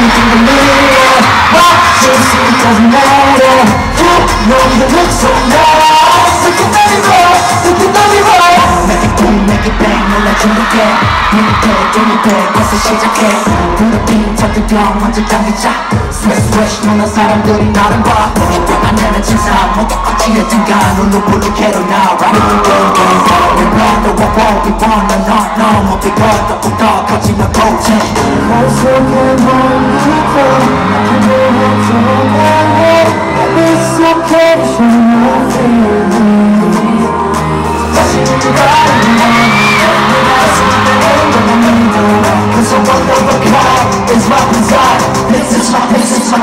look in the mirror What you see doesn't matter You know you look so nice Look at the mirror, look at the mirror Make it boom, make it bang, 놀라 준비해 Bring it back, bring it back, 벌써 시작해 부르빈 터뜨려 먼저 당기자 노는 사람들이 나를 봐안 되는 진사 모두 어찌했든가 눈을 부르게로 나 Right in the game, game, game We run the walk, walk, we run the knock, no 못 비고 더욱더 커지면 고체 속에 머물고 그대로 돌아가 to the feeling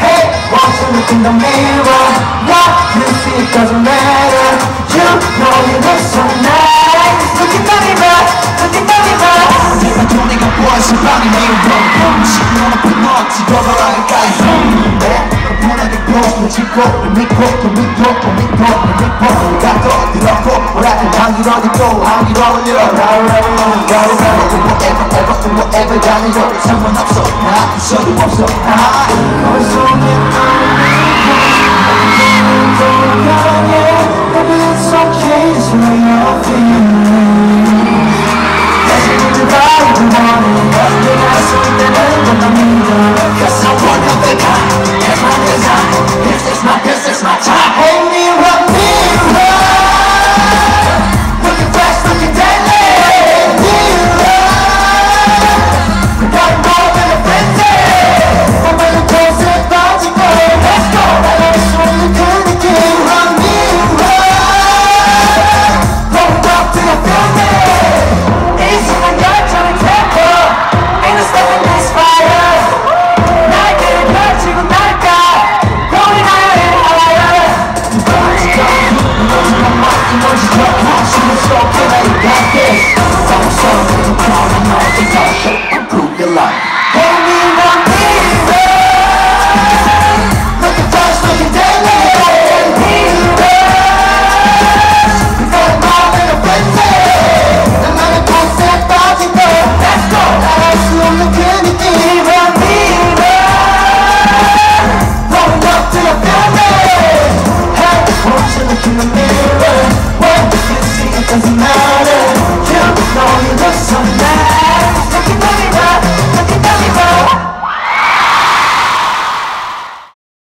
Hey, won't you look in the mirror? What you see doesn't matter. You know you look so nice. Look in 시끄러운 앞에 너 찍어봐라 가까이. 편하게 보고 찍고 믿고 또 믿고 또 믿고 또 믿고 가도 들었고 뭐라고 향기로니고 향기로워 가로가로 whatever ever whatever 가는 상관없어 나 있어도 없어